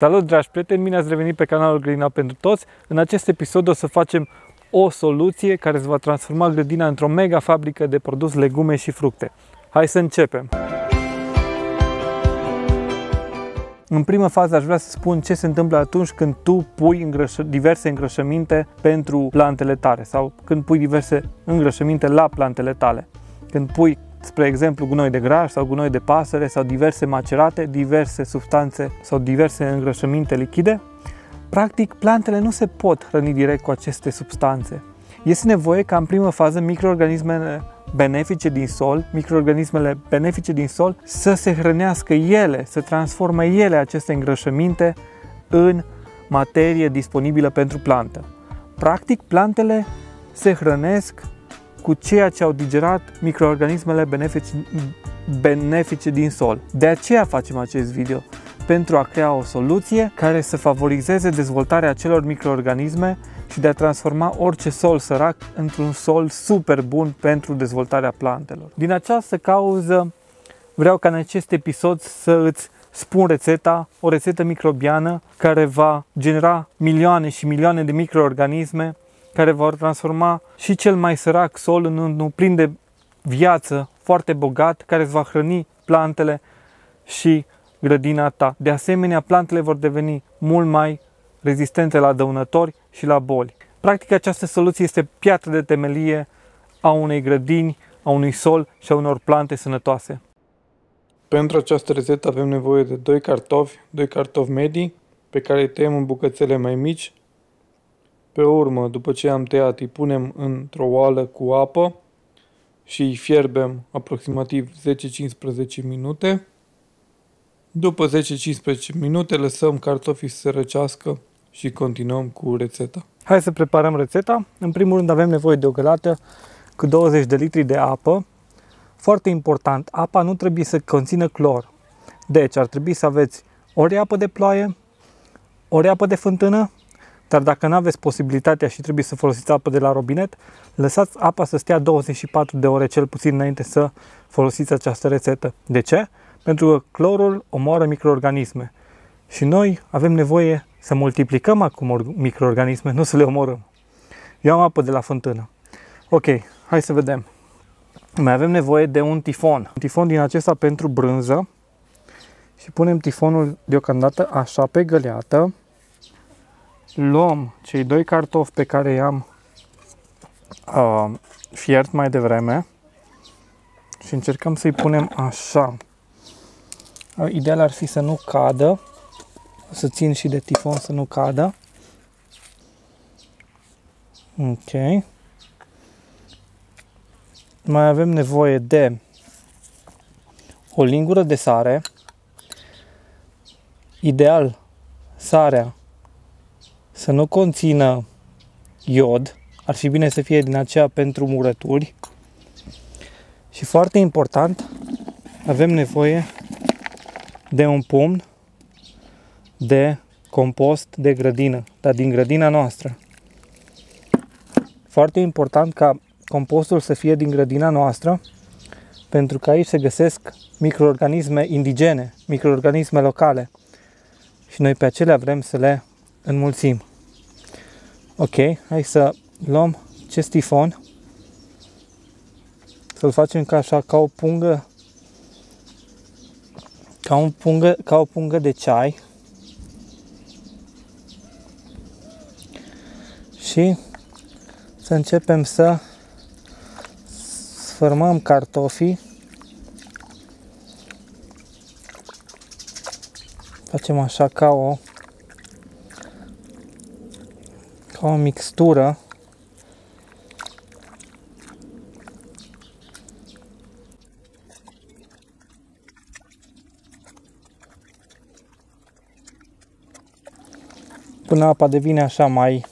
Salut dragi prieteni, bine ați revenit pe canalul Green Up pentru toți. În acest episod o să facem o soluție care îți va transforma grădina într-o mega fabrică de produs legume și fructe. Hai să începem! În prima fază aș vrea să spun ce se întâmplă atunci când tu pui îngrăș- diverse îngrășăminte pentru plantele tale sau când pui diverse îngrășăminte la plantele tale. Când pui spre exemplu, gunoi de graj sau gunoi de pasăre sau diverse macerate, diverse substanțe sau diverse îngrășăminte lichide, practic plantele nu se pot hrăni direct cu aceste substanțe. Este nevoie ca în primă fază microorganismele benefice din sol, microorganismele benefice din sol să se hrănească ele, să transforme ele aceste îngrășăminte în materie disponibilă pentru plantă. Practic, plantele se hrănesc cu ceea ce au digerat microorganismele benefice, benefice din sol. De aceea facem acest video, pentru a crea o soluție care să favorizeze dezvoltarea acelor microorganisme și de a transforma orice sol sărac într-un sol super bun pentru dezvoltarea plantelor. Din această cauză vreau ca în acest episod să îți spun rețeta, o rețetă microbiană care va genera milioane și milioane de microorganisme care vor transforma și cel mai sărac sol în un plin de viață foarte bogat, care îți va hrăni plantele și grădina ta. De asemenea, plantele vor deveni mult mai rezistente la dăunători și la boli. Practic, această soluție este piatră de temelie a unei grădini, a unui sol și a unor plante sănătoase. Pentru această rețetă avem nevoie de 2 cartofi, 2 cartofi medii, pe care îi tăiem în bucățele mai mici pe urmă, după ce am tăiat, îi punem într-o oală cu apă și îi fierbem aproximativ 10-15 minute. După 10-15 minute lăsăm cartofii să se răcească și continuăm cu rețeta. Hai să preparăm rețeta. În primul rând avem nevoie de o găleată cu 20 de litri de apă. Foarte important, apa nu trebuie să conțină clor. Deci ar trebui să aveți ori apă de ploaie, ori apă de fântână dar dacă nu aveți posibilitatea și trebuie să folosiți apă de la robinet, lăsați apa să stea 24 de ore cel puțin înainte să folosiți această rețetă. De ce? Pentru că clorul omoară microorganisme. Și noi avem nevoie să multiplicăm acum microorganisme, nu să le omorâm. Eu am apă de la fântână. Ok, hai să vedem. Mai avem nevoie de un tifon. Un tifon din acesta pentru brânză. Și punem tifonul deocamdată așa pe găleată luăm cei doi cartofi pe care i-am uh, fiert mai devreme și încercăm să-i punem așa. Uh, ideal ar fi să nu cadă, să țin și de tifon să nu cadă. Ok. Mai avem nevoie de o lingură de sare. Ideal, sarea să nu conțină iod, ar fi bine să fie din aceea pentru murături. Și foarte important, avem nevoie de un pumn de compost de grădină, dar din grădina noastră. Foarte important ca compostul să fie din grădina noastră, pentru că aici se găsesc microorganisme indigene, microorganisme locale. Și noi pe acelea vrem să le înmulțim. Ok, hai să luăm acest tifon, să-l facem ca așa, ca o pungă, ca, un pungă, ca o pungă de ceai. Și să începem să sfărmăm cartofii. Facem așa ca o ca o mixtură până apa devine așa mai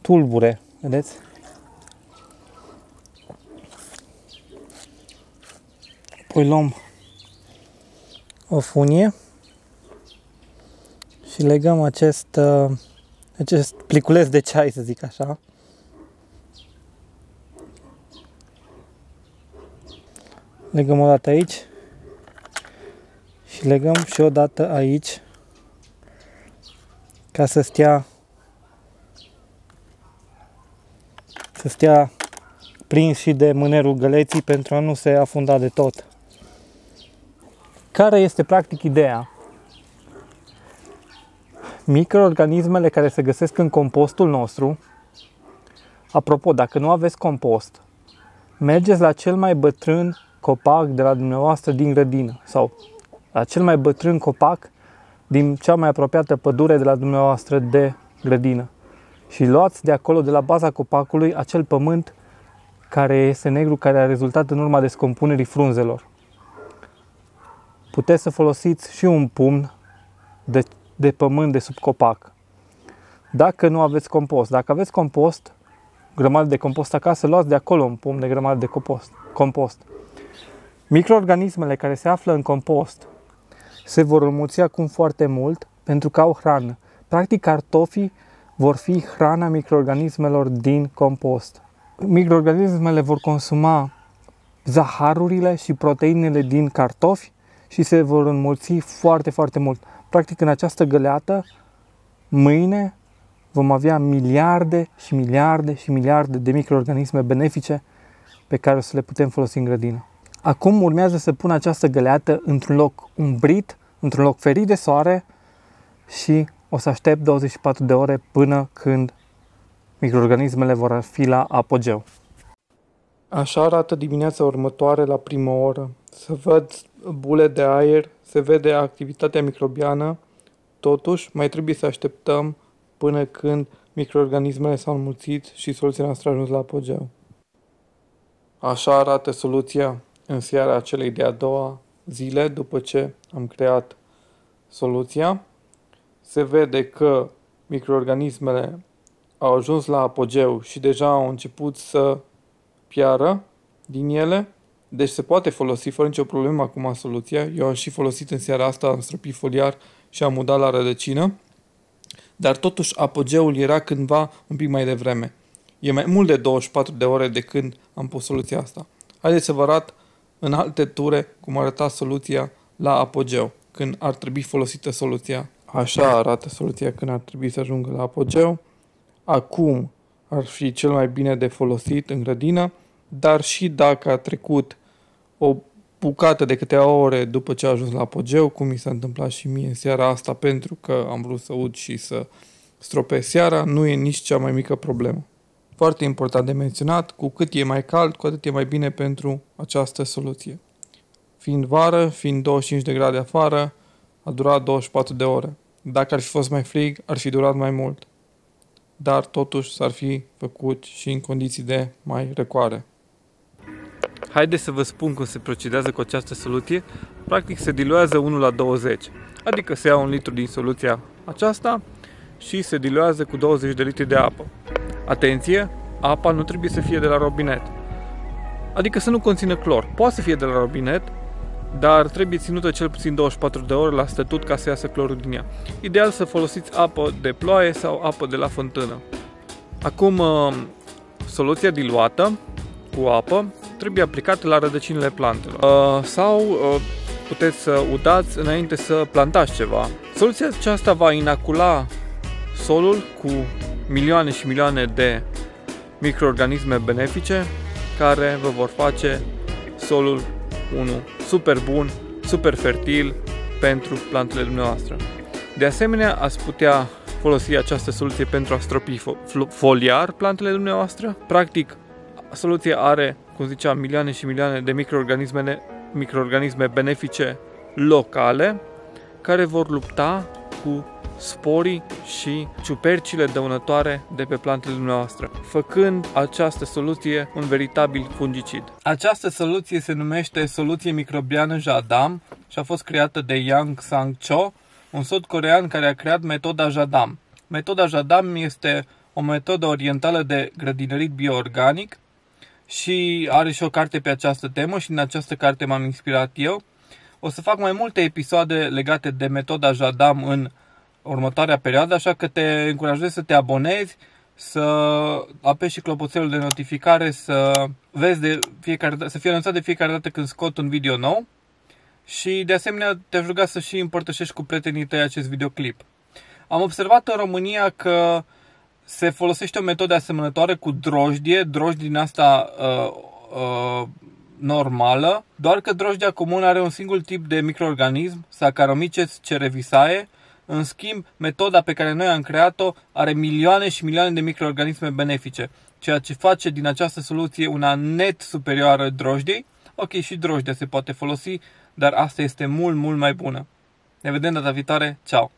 tulbure, vedeți? Apoi luăm o funie și legăm acest uh, acest pliculeț de ceai, să zic așa. Legăm o dată aici și legăm și o dată aici ca să stea să stea prins și de mânerul găleții pentru a nu se afunda de tot. Care este practic ideea? Microorganismele care se găsesc în compostul nostru, apropo, dacă nu aveți compost, mergeți la cel mai bătrân copac de la dumneavoastră din grădină sau la cel mai bătrân copac din cea mai apropiată pădure de la dumneavoastră de grădină și luați de acolo, de la baza copacului, acel pământ care este negru, care a rezultat în urma descompunerii frunzelor. Puteți să folosiți și un pumn de, de pământ de sub copac. Dacă nu aveți compost, dacă aveți compost, grămadă de compost acasă, luați de acolo un pumn de grămadă de compost. compost. Microorganismele care se află în compost se vor înmulți acum foarte mult pentru că au hrană. Practic, cartofii vor fi hrana microorganismelor din compost. Microorganismele vor consuma zaharurile și proteinele din cartofi și se vor înmulți foarte, foarte mult. Practic, în această găleată, mâine vom avea miliarde și miliarde și miliarde de microorganisme benefice pe care o să le putem folosi în grădină. Acum urmează să pun această găleată într-un loc umbrit, într-un loc ferit de soare și o să aștept 24 de ore până când microorganismele vor fi la apogeu. Așa arată dimineața următoare la primă oră. Să văd bule de aer, se vede activitatea microbiană, totuși mai trebuie să așteptăm până când microorganismele s-au înmulțit și soluția noastră a ajuns la apogeu. Așa arată soluția în seara acelei de-a doua zile după ce am creat soluția. Se vede că microorganismele au ajuns la apogeu și deja au început să piară din ele, deci se poate folosi fără nicio problemă acum soluția. Eu am și folosit în seara asta, am străpit foliar și am mudat la rădăcină, dar totuși apogeul era cândva un pic mai devreme. E mai mult de 24 de ore de când am pus soluția asta. Haideți să vă arăt în alte ture cum arăta soluția la apogeu, când ar trebui folosită soluția. Așa arată soluția când ar trebui să ajungă la apogeu. Acum ar fi cel mai bine de folosit în grădină, dar și dacă a trecut o bucată de câteva ore după ce a ajuns la apogeu, cum mi s-a întâmplat și mie în seara asta, pentru că am vrut să ud și să stropesc seara, nu e nici cea mai mică problemă. Foarte important de menționat, cu cât e mai cald, cu atât e mai bine pentru această soluție. Fiind vară, fiind 25 de grade afară, a durat 24 de ore. Dacă ar fi fost mai frig, ar fi durat mai mult. Dar totuși s-ar fi făcut și în condiții de mai răcoare. Haideți să vă spun cum se procedează cu această soluție. Practic se diluează 1 la 20, adică se ia un litru din soluția aceasta și se diluează cu 20 de litri de apă. Atenție, apa nu trebuie să fie de la robinet. Adică să nu conțină clor. Poate să fie de la robinet, dar trebuie ținută cel puțin 24 de ore la stătut ca să iasă clorul din ea. Ideal să folosiți apă de ploaie sau apă de la fântână. Acum, uh, soluția diluată cu apă trebuie aplicată la rădăcinile plantelor. Uh, sau uh, puteți să udați înainte să plantați ceva. Soluția aceasta va inacula solul cu milioane și milioane de microorganisme benefice care vă vor face solul unul super bun, super fertil pentru plantele dumneavoastră. De asemenea, ați putea folosi această soluție pentru a stropi foliar plantele dumneavoastră. Practic, soluția are, cum ziceam, milioane și milioane de microorganisme, microorganisme benefice locale care vor lupta cu sporii și ciupercile dăunătoare de pe plantele dumneavoastră, făcând această soluție un veritabil fungicid. Această soluție se numește soluție microbiană Jadam și a fost creată de Yang Sang Cho, un sud corean care a creat metoda Jadam. Metoda Jadam este o metodă orientală de grădinărit bioorganic și are și o carte pe această temă și în această carte m-am inspirat eu. O să fac mai multe episoade legate de metoda Jadam în următoarea perioadă, așa că te încurajez să te abonezi, să apeși și clopoțelul de notificare, să vezi de fiecare, să fie anunțat de fiecare dată când scot un video nou și de asemenea te-aș ruga să și împărtășești cu prietenii tăi acest videoclip. Am observat în România că se folosește o metodă asemănătoare cu drojdie, drojdie din asta uh, uh, normală, doar că drojdia comună are un singur tip de microorganism, Saccharomyces cerevisiae, în schimb, metoda pe care noi am creat-o are milioane și milioane de microorganisme benefice, ceea ce face din această soluție una net superioară drojdiei. Ok, și drojdia se poate folosi, dar asta este mult, mult mai bună. Ne vedem data viitoare. Ciao!